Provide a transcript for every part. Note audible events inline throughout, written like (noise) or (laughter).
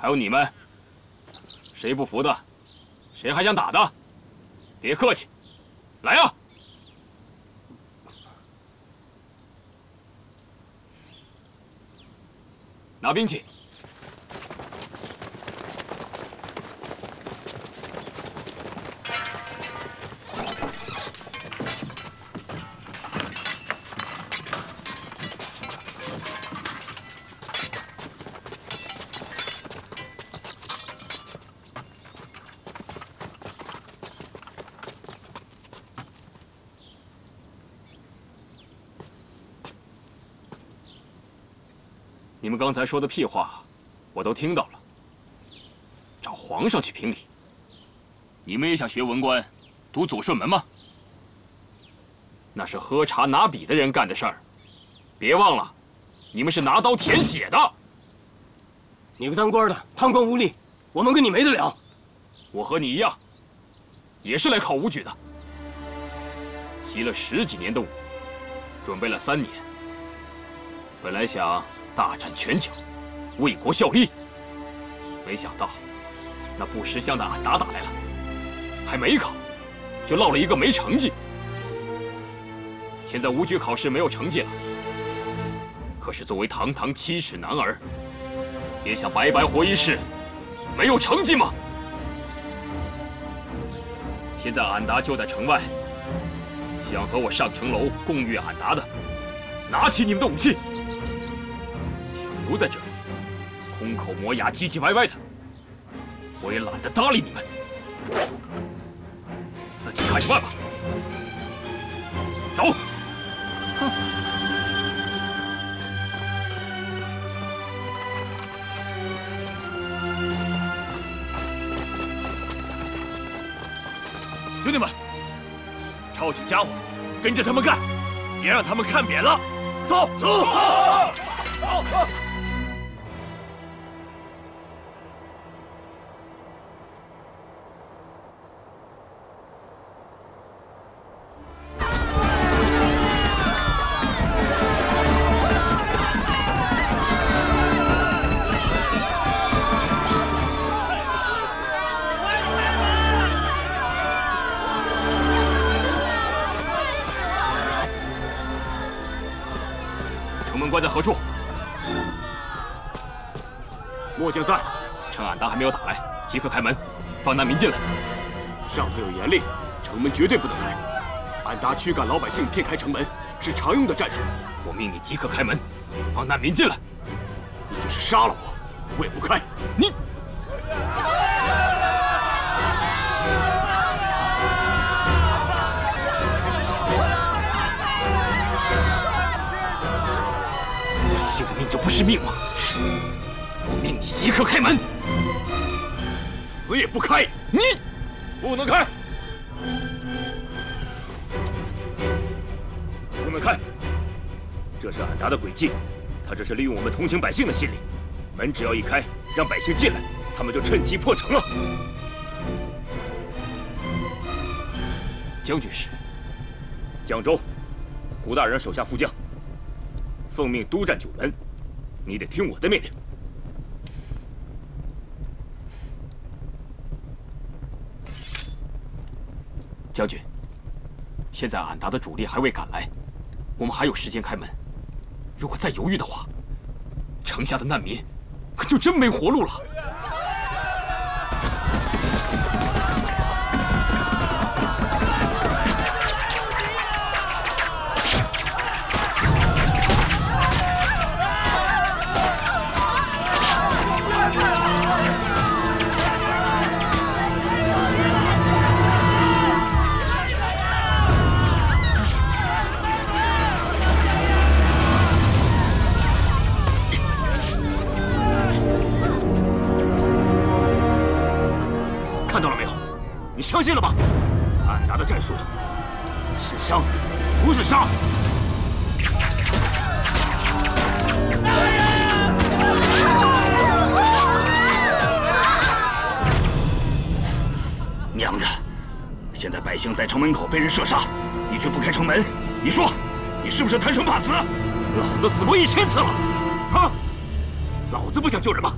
还有你们，谁不服的？谁还想打的？别客气，来呀！拿兵器。刚才说的屁话，我都听到了。找皇上去评理，你们也想学文官，读祖顺门吗？那是喝茶拿笔的人干的事儿，别忘了，你们是拿刀舔血的。你个当官的贪官污吏，我们跟你没得了。我和你一样，也是来考武举的，习了十几年的武，准备了三年，本来想。大展拳脚，为国效力。没想到，那不识相的俺达打来了，还没考，就落了一个没成绩。现在武举考试没有成绩了，可是作为堂堂七尺男儿，也想白白活一世，没有成绩吗？现在俺达就在城外，想和我上城楼共御俺达的，拿起你们的武器。留在这里，空口磨牙、唧唧歪歪的，我也懒得搭理你们，自己看着办吧。走。兄弟们，抄起家伙，跟着他们干，别让他们看扁了。走走走走。关在何处？末将在。趁俺达还没有打来，即刻开门，放难民进来。上头有严令，城门绝对不能开。俺达驱赶老百姓，骗开城门，是常用的战术。我命你即刻开门，放难民进来。你就是杀了我，我也不开。你。性的命就不是命吗？我命你即刻开门，死也不开！你不能开，不能开！这是俺达的诡计，他这是利用我们同情百姓的心理。门只要一开，让百姓进来，他们就趁机破城了。将军是江州胡大人手下副将。奉命督战九门，你得听我的命令。将军，现在俺达的主力还未赶来，我们还有时间开门。如果再犹豫的话，城下的难民可就真没活路了。门口被人射杀，你却不开城门，你说你是不是贪生怕死？老子死过一千次了，啊！老子不想救人吗？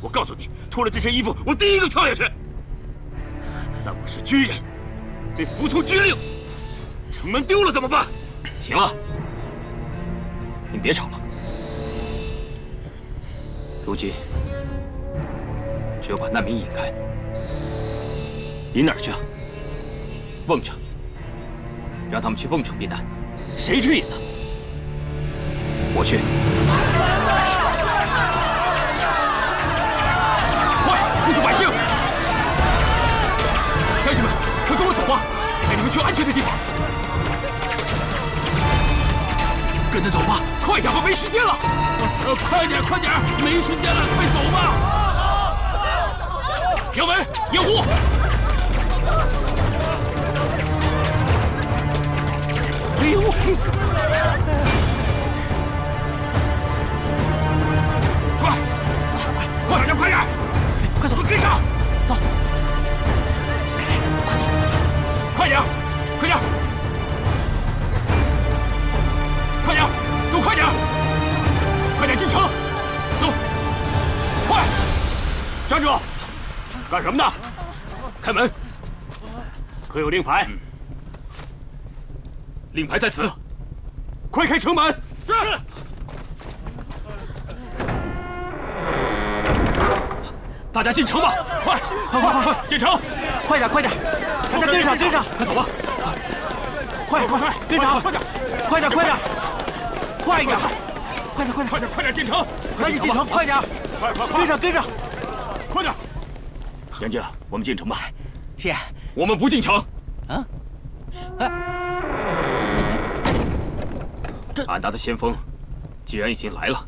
我告诉你，脱了这身衣服，我第一个跳下去。但我是军人，得服从军令。城门丢了怎么办？行了，你别吵了。如今只有把难民引开。引哪儿去啊？瓮城。让他们去瓮城避难。谁去引呢？我去。快，护住百姓！乡亲们，快跟我走吧，带你们去安全的地方。跟着走吧，快点吧，没时间了。快点，快点，没时间了，快走吧！杨文掩护！哎呦！快，快点，快点，快走，跟上，走，快走，快点，快点，快点，都快点，快点进城，走，快！站住！干什么呢？开门！可有令牌？令牌在此，快开城门！是。大家进城吧！快，快快快，进城！快点快点，大家跟上跟上，快走吧！快快快跟上，快点，快点快点，快一点，快点快点快点快点进城！赶紧进城，快点，快快快，跟上跟上，快点！杨家，我们进城吧。姐，我们不进城。俺达的先锋既然已经来了，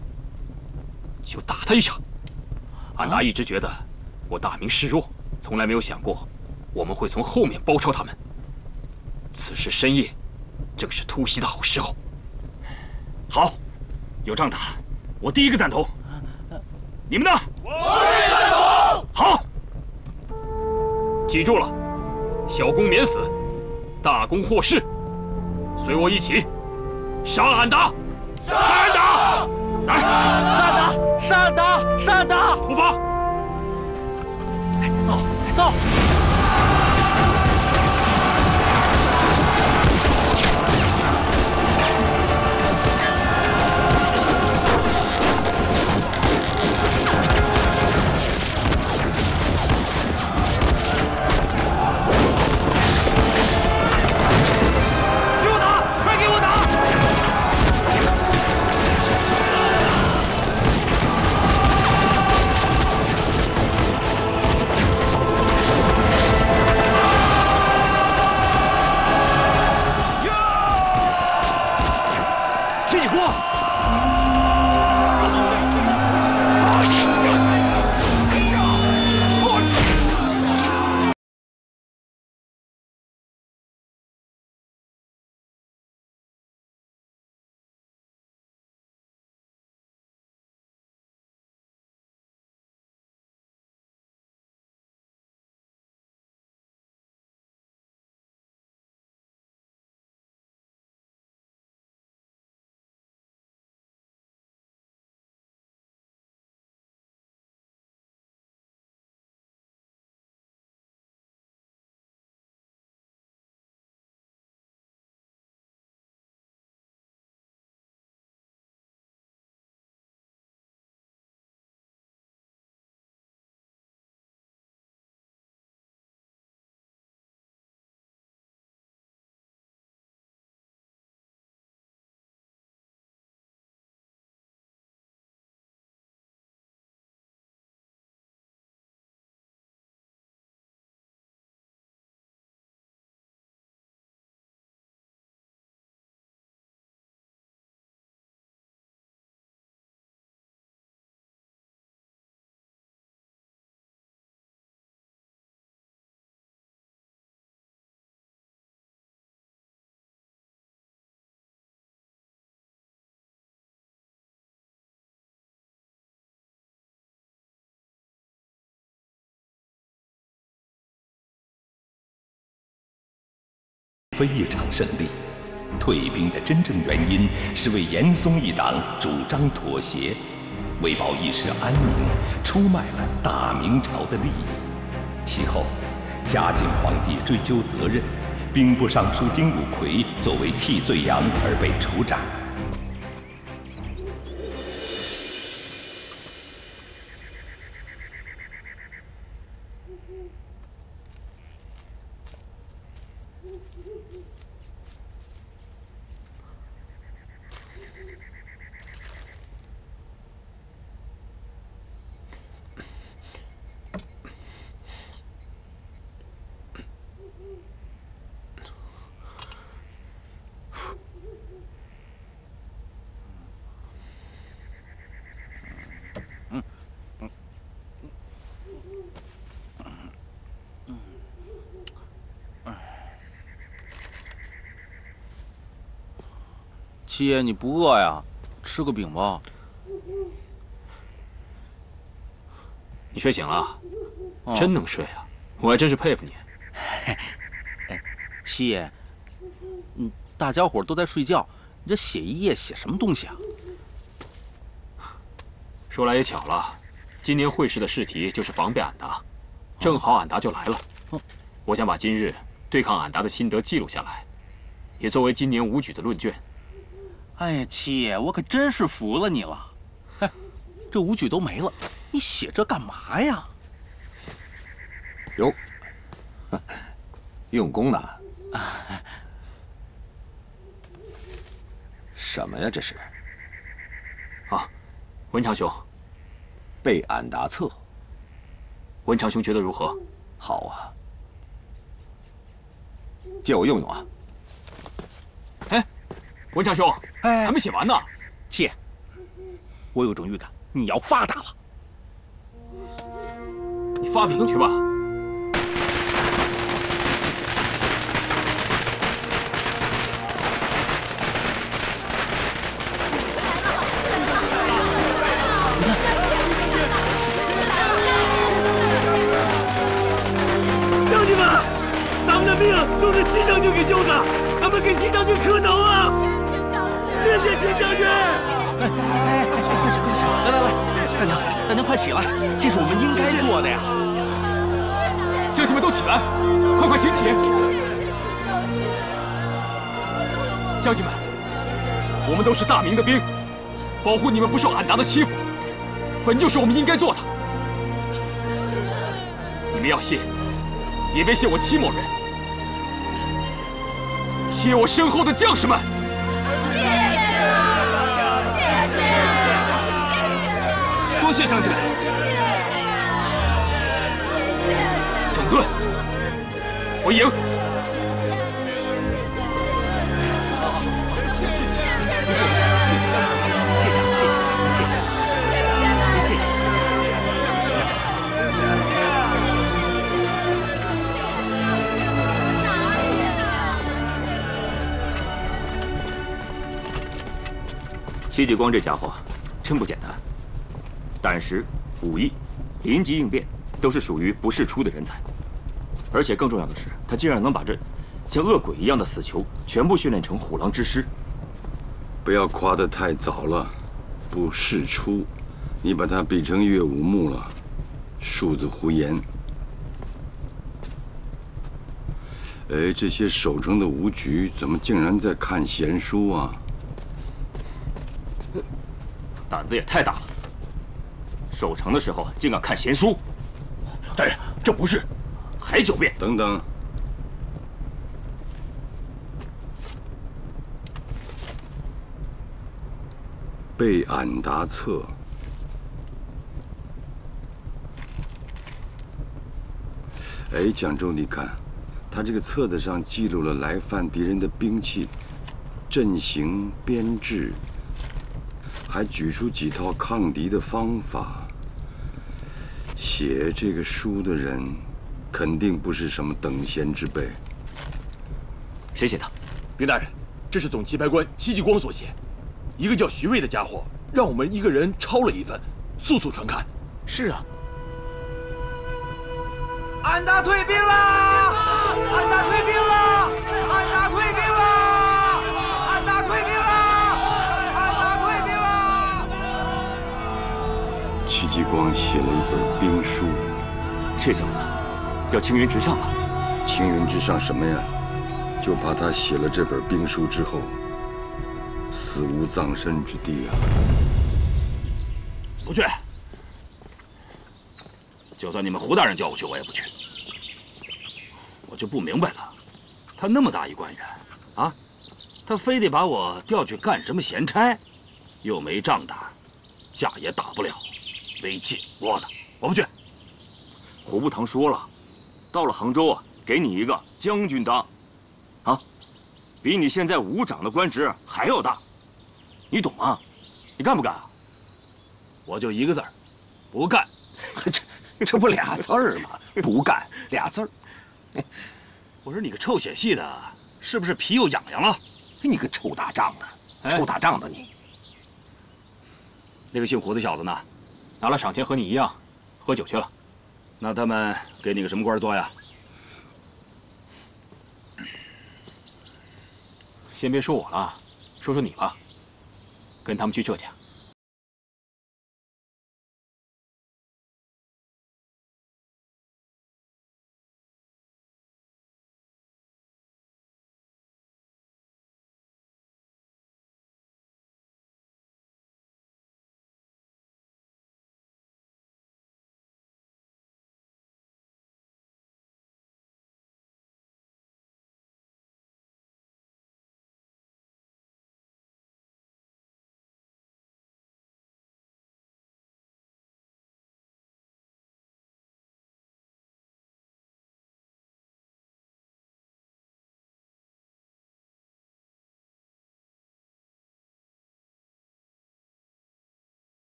就打他一场。俺达一直觉得我大明示弱，从来没有想过我们会从后面包抄他们。此时深夜，正是突袭的好时候。好，有仗打，我第一个赞同。你们呢？我也赞同。好，记住了，小功免死，大功获释。随我一起杀俺达！杀俺达！来，杀俺达！杀俺达！杀俺达！出发！走走！非常胜利，退兵的真正原因是为严嵩一党主张妥协，为保一时安宁，出卖了大明朝的利益。其后，嘉靖皇帝追究责任，兵部尚书丁汝奎作为替罪羊而被处斩。七爷，你不饿呀？吃个饼吧。你睡醒了，真能睡啊！我还真是佩服你。(laughs) 七爷，嗯，大家伙都在睡觉，你这写一夜写什么东西啊？说来也巧了，今年会试的试题就是防备俺达，正好俺达就来了。我想把今日对抗俺达的心得记录下来，也作为今年武举的论卷。哎呀，七爷，我可真是服了你了。哎，这武举都没了，你写这干嘛呀？哟，用功呢？什么呀？这是？啊，文长兄，备俺答策。文长兄觉得如何？好啊，借我用用啊。哎，文长兄。哎，还没写完呢，谢。我有种预感，你要发达了。你发饼去吧。将军们，咱们的命都是新将军给救的，咱们给新将军磕头啊！谢秦将军！哎哎哎，快起快起快起！来来来，大娘大娘快起来，这是我们应该做的呀！乡亲们都起来，快快请起！乡亲们，我们都是大明的兵，保护你们不受俺达的欺负，本就是我们应该做的。你们要谢，也别谢我戚某人，谢我身后的将士们。多谢乡亲们！整顿，回营。谢谢，谢谢，谢谢，谢谢，谢谢，谢谢，谢谢。戚继光这家伙真不简单。胆识、武艺、临机应变，都是属于不世出的人才。而且更重要的是，他竟然能把这像恶鬼一样的死囚全部训练成虎狼之师。不要夸得太早了，不世出，你把他比成岳武穆了，数字胡言。哎，这些守城的吴局怎么竟然在看闲书啊？胆子也太大了！守城的时候竟敢看闲书，大人，这不是，还狡辩！等等，备俺达策。哎，蒋州，你看，他这个册子上记录了来犯敌人的兵器、阵型、编制，还举出几套抗敌的方法。写这个书的人，肯定不是什么等闲之辈。谁写的？禀大人，这是总棋牌官戚继光所写。一个叫徐渭的家伙，让我们一个人抄了一份，速速传看。是啊。俺达退兵啦！安达退达退兵了！俺达退兵了！戚继光写了一本兵书，这小子要青云直上了。青云直上什么呀？就怕他写了这本兵书之后，死无葬身之地啊！不去，就算你们胡大人叫我去，我也不去。我就不明白了，他那么大一官员，啊，他非得把我调去干什么闲差？又没仗打，架也打不了，没劲窝囊，我不去。胡部堂说了，到了杭州啊，给你一个将军当，啊，比你现在武长的官职还要大，你懂吗？你干不干啊？我就一个字儿，不干。(laughs) 这这不俩字儿吗？不干俩字儿。(laughs) 我说你个臭写戏的，是不是皮又痒痒了？你个臭打仗的，臭打仗的你！那个姓胡的小子呢？拿了赏钱和你一样，喝酒去了。那他们给你个什么官做呀？先别说我了，说说你吧。跟他们去浙江。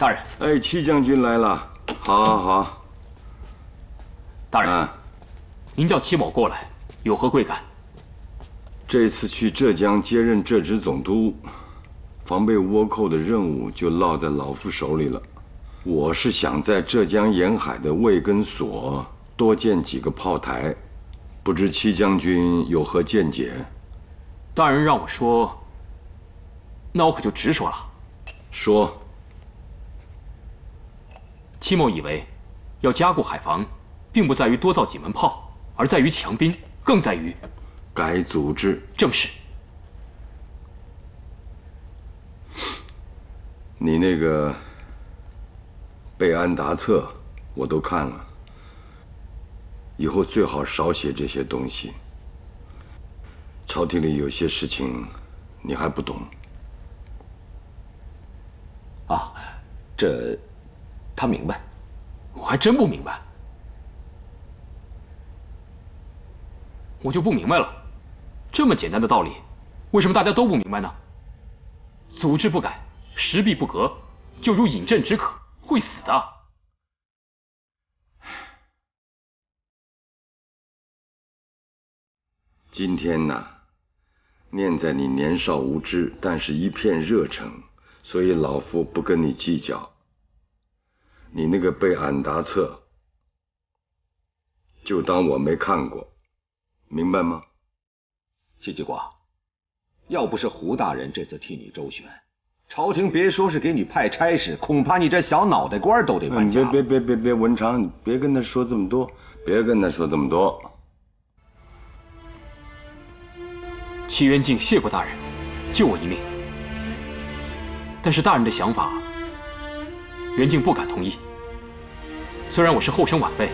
大人，哎，戚将军来了，好，好，好。大人，您叫戚某过来，有何贵干？这次去浙江接任浙直总督，防备倭寇的任务就落在老夫手里了。我是想在浙江沿海的卫根所多建几个炮台，不知戚将军有何见解？大人让我说，那我可就直说了。说。戚某以为，要加固海防，并不在于多造几门炮，而在于强兵，更在于改组织。正是。你那个备安达策，我都看了。以后最好少写这些东西。朝廷里有些事情，你还不懂。啊，这。他明白，我还真不明白。我就不明白了，这么简单的道理，为什么大家都不明白呢？组织不改，时弊不革，就如饮鸩止渴，会死的。今天呢，念在你年少无知，但是一片热诚，所以老夫不跟你计较。你那个备安达册，就当我没看过，明白吗？戚继光，要不是胡大人这次替你周旋，朝廷别说是给你派差事，恐怕你这小脑袋瓜都得搬家。别别别别别，文长，你别跟他说这么多，别跟他说这么多。戚元敬谢过大人，救我一命。但是大人的想法。袁敬不敢同意。虽然我是后生晚辈，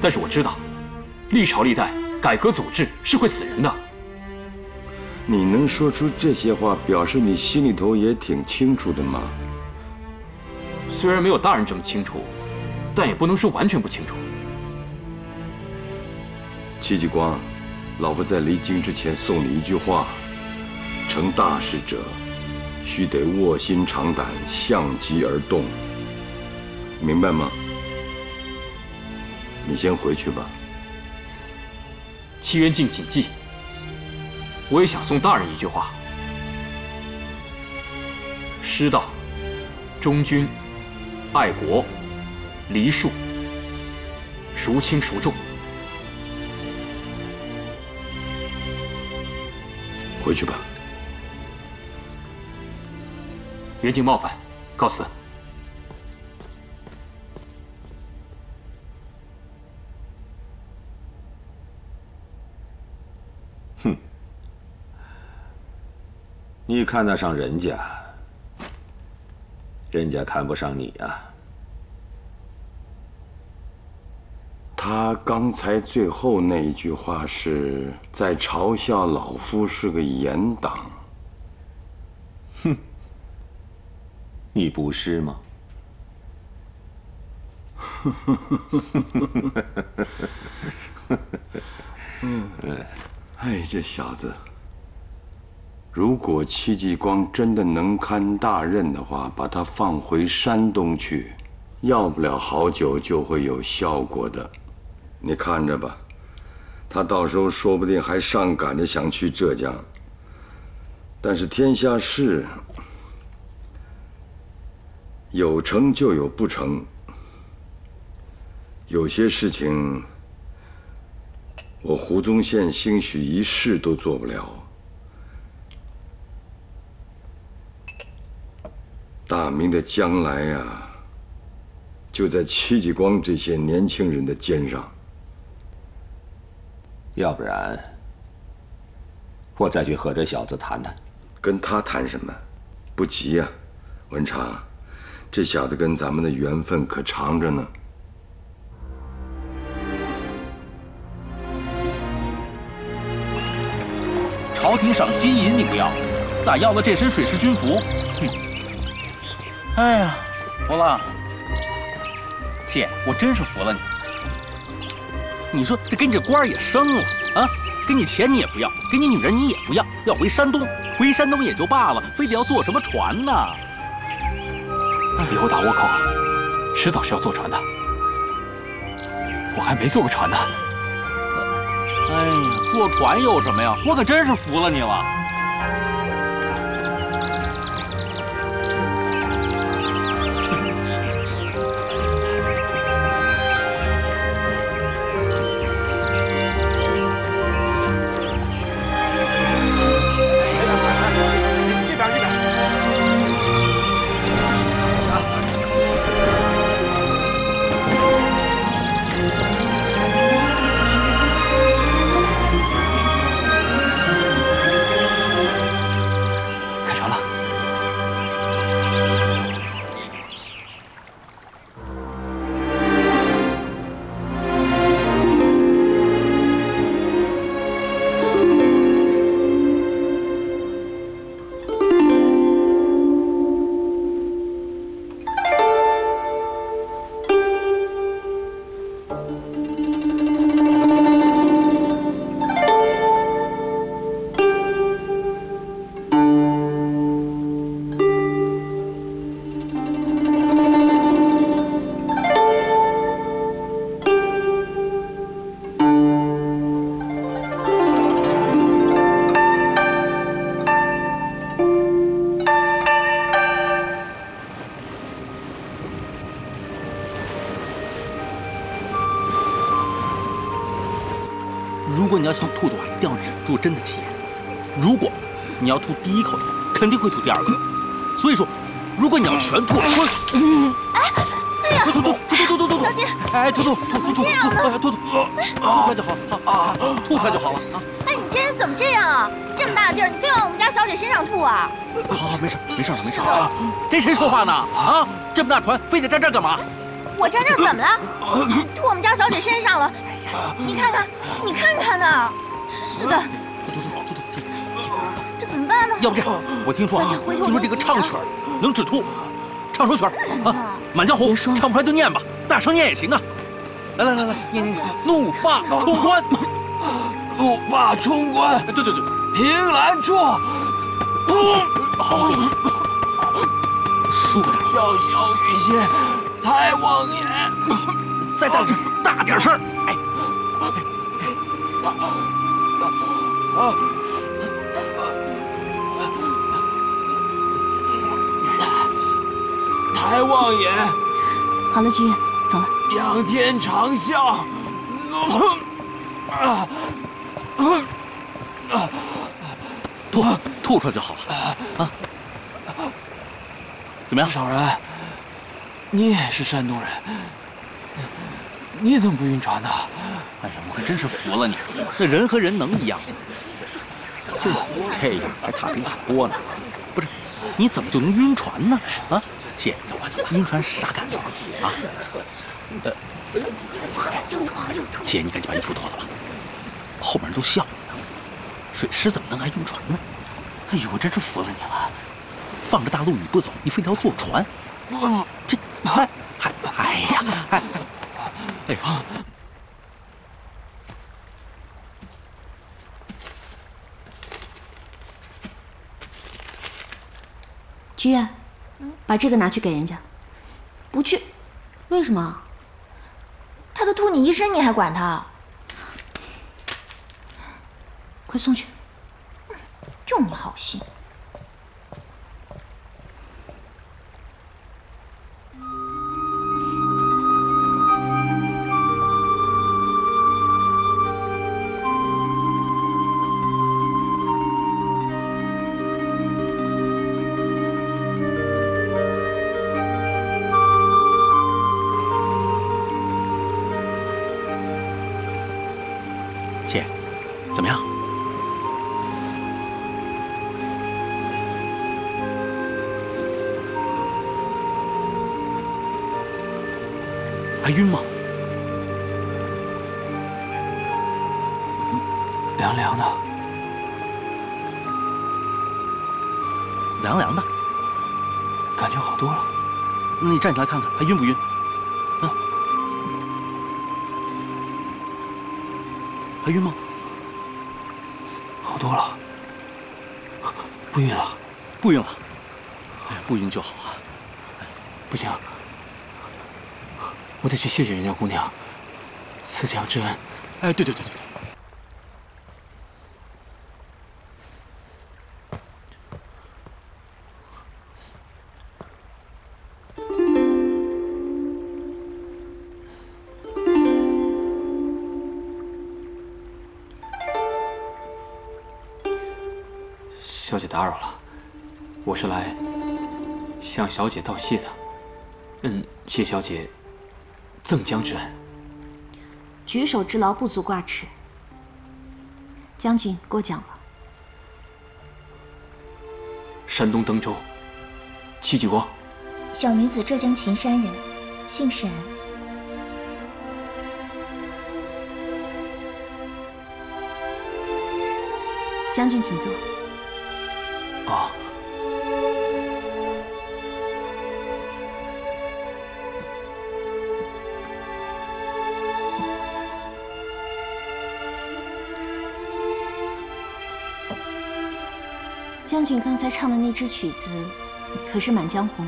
但是我知道，历朝历代改革组织是会死人的。你能说出这些话，表示你心里头也挺清楚的吗？虽然没有大人这么清楚，但也不能说完全不清楚。戚继光，老夫在离京之前送你一句话：成大事者，须得卧薪尝胆，向机而动。明白吗？你先回去吧。七元镜谨记。我也想送大人一句话：师道、忠君、爱国、黎庶，孰轻孰重？回去吧。远景冒犯，告辞。你看得上人家，人家看不上你啊。他刚才最后那一句话是在嘲笑老夫是个严党。哼，你不是吗？(laughs) 嗯，哎，这小子，如果戚继光真的能堪大任的话，把他放回山东去，要不了好久就会有效果的。你看着吧，他到时候说不定还上赶着想去浙江。但是天下事，有成就有不成，有些事情，我胡宗宪兴许一世都做不了。大明的将来呀，就在戚继光这些年轻人的肩上。要不然，我再去和这小子谈谈。跟他谈什么？不急呀，文长，这小子跟咱们的缘分可长着呢。朝廷赏金银你不要，咋要了这身水师军服？哼！哎呀，服了，姐，我真是服了你。你说这给你这官也升了啊，给你钱你也不要，给你女人你也不要，要回山东，回山东也就罢了，非得要坐什么船呢？以后打倭寇，迟早是要坐船的。我还没坐过船呢。哎呀，坐船有什么呀？我可真是服了你了。想吐的话一定要忍住，真的气。如果你要吐第一口的话，肯定会吐第二口。所以说，如果你要全吐，哎，哎呀，吐吐吐吐吐吐吐吐，小姐，哎，吐吐吐吐吐吐吐，吐出来就好，好啊，吐出来就好了啊。哎，你这人怎么这样啊？这么大的地儿，你非往我们家小姐身上吐啊？好好，没事，没事了，没事了。跟谁说话呢？啊？这么大船，非得站这儿干嘛？我站这儿怎么了？(laughs) 吐我们家小姐身上了。你看看，你看看呢，真是的。这怎么办呢？要不这样，我听说啊，听说这个唱曲能止吐，唱首曲啊，《满江红》唱不出来就念吧，大声念也行啊。来来来来，念念念，怒发冲冠，怒发冲冠。对对对，凭栏处。好，舒服点，小小雨歇，太望爷，再大点，大点声。哎，啊！太望眼，好了，菊月，走了。仰天长啸。啊啊！吐吐出来就好了啊！怎么样，少人？你也是山东人，你怎么不晕船呢？哎呀，我可真是服了你！那人和人能一样吗？就这样还踏冰踏波呢？不是，你怎么就能晕船呢？啊，姐，晕船是啥感觉啊？呃，姐，你赶紧把衣服脱了吧，后面人都笑你呢。水师怎么能还晕船呢？哎呦，我真是服了你了！放着大路你不走，你非得要坐船，这哎还哎呀，哎哎呀！菊月，把这个拿去给人家。不去，为什么？他都吐你一身，你还管他？快送去！就你好心。怎么样？还晕吗？凉凉的，凉凉的，感觉好多了。那你站起来看看，还晕不晕？嗯，还晕吗？不晕就好啊。不行，我得去谢谢人家姑娘，赐强之恩。哎，对对对对对。小姐打扰了，我是来向小姐道谢的。嗯，谢小姐赠江之恩。举手之劳不足挂齿。将军过奖了。山东登州，戚继光。小女子浙江秦山人，姓沈。将军请坐。哦。将军刚才唱的那支曲子，可是《满江红》？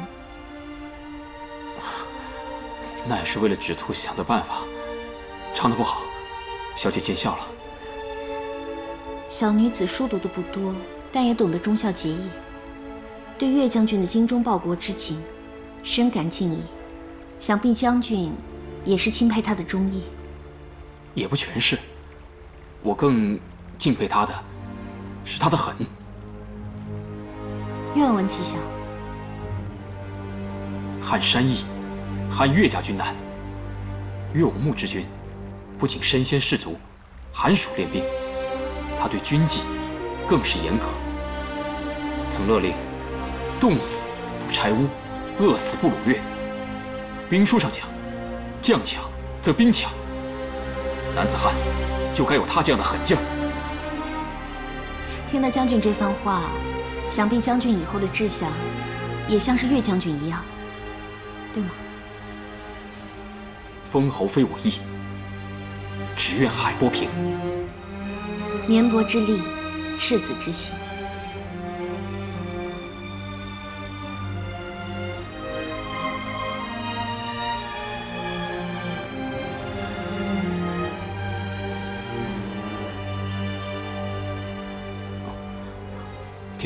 那也是为了止吐想的办法，唱的不好，小姐见笑了。小女子书读的不多，但也懂得忠孝节义，对岳将军的精忠报国之情，深感敬意。想必将军也是钦佩他的忠义。也不全是，我更敬佩他的是他的狠。愿闻其详。撼山易，撼岳家军难。岳武穆之军不仅身先士卒，寒暑练兵，他对军纪更是严格。曾勒令冻死不拆屋，饿死不掳掠。兵书上讲，将强则兵强。男子汉就该有他这样的狠劲儿。听了将军这番话，想必将军以后的志向，也像是岳将军一样，对吗？封侯非我意，只愿海波平。绵薄之力，赤子之心。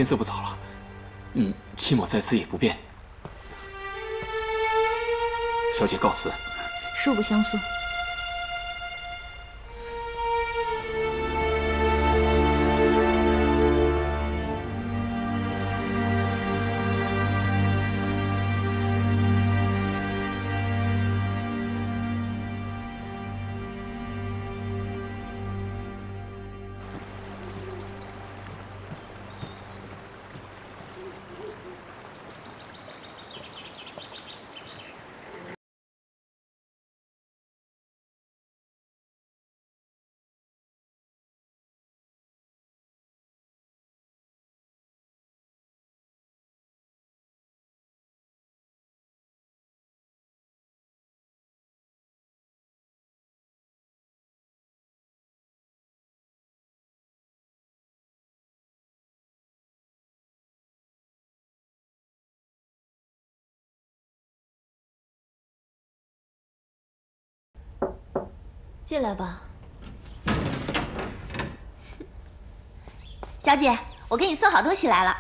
天色不早了，嗯，戚某在此也不便。小姐告辞。恕不相送。进来吧，小姐，我给你送好东西来了。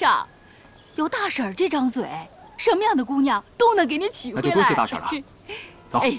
上，有大婶这张嘴，什么样的姑娘都能给你娶回来。那就多谢大婶了。(laughs) 走。哎。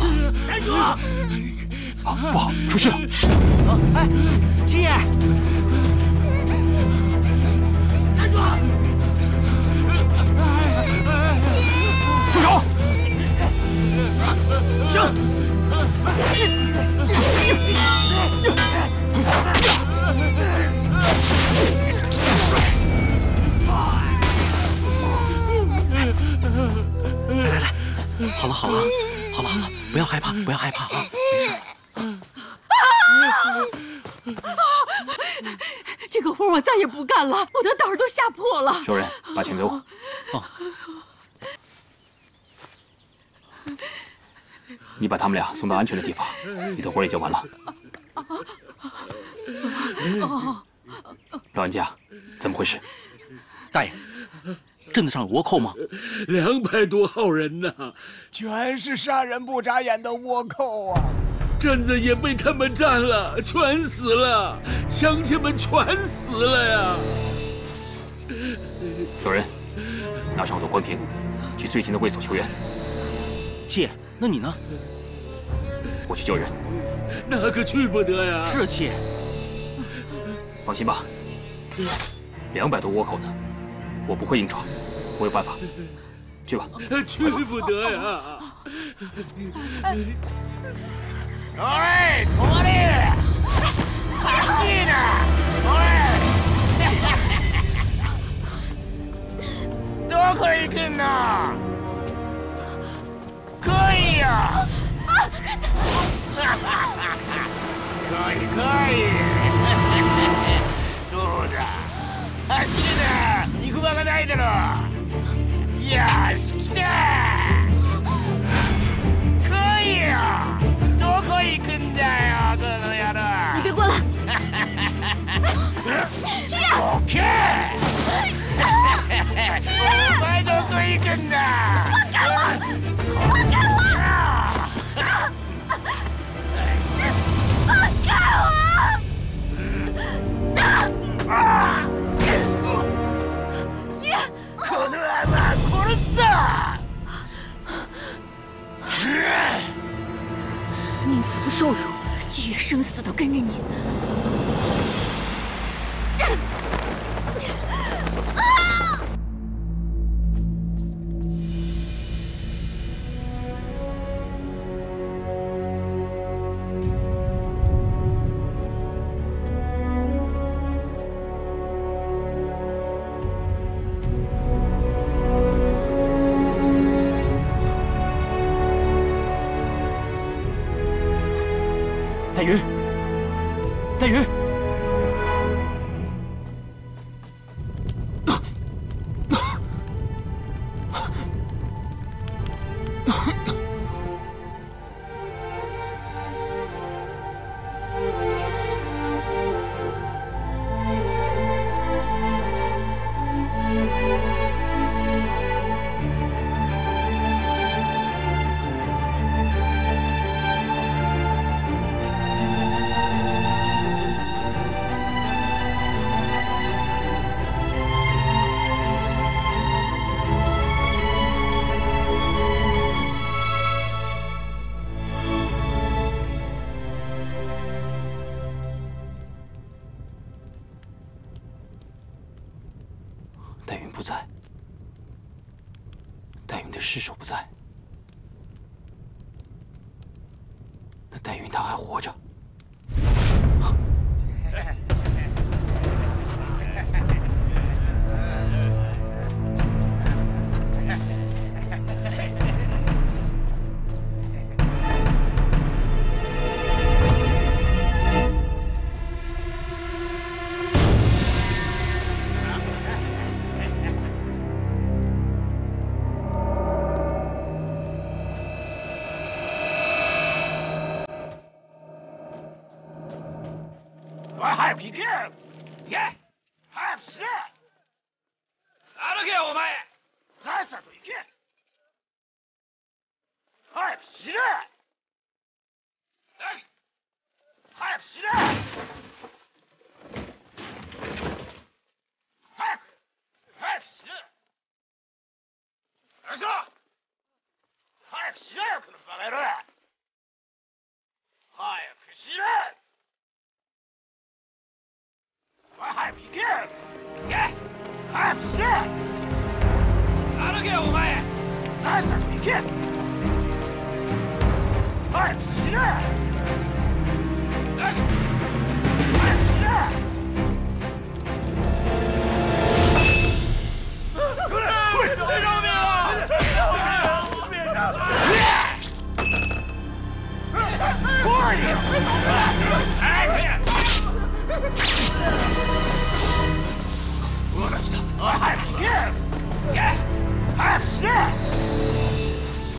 破了。熟人，把钱给我。哦。你把他们俩送到安全的地方，你的活也就完了。哦。老人家，怎么回事？大爷，镇子上有倭寇吗？两百多号人呢，全是杀人不眨眼的倭寇啊！镇子也被他们占了，全死了，乡亲们全死了呀！主人，拿上我的官凭，去最近的卫所求援。妾，那你呢？我去救人。那可去不得呀！是妾。放心吧，两百多倭寇呢，我不会硬闯，我有办法。去吧。去不得呀！哎，托马里，还戏呢！哎，どこ行くんの来いよ！来い来い！(laughs) どうだ？走るな！行く場がないだろ！よし来た！お前どこ行くんだ？放开我！放开我！放开我！菊，この甘殺すぞ！宁死不受辱，菊月生死都跟着你。 Ha (laughs) 我早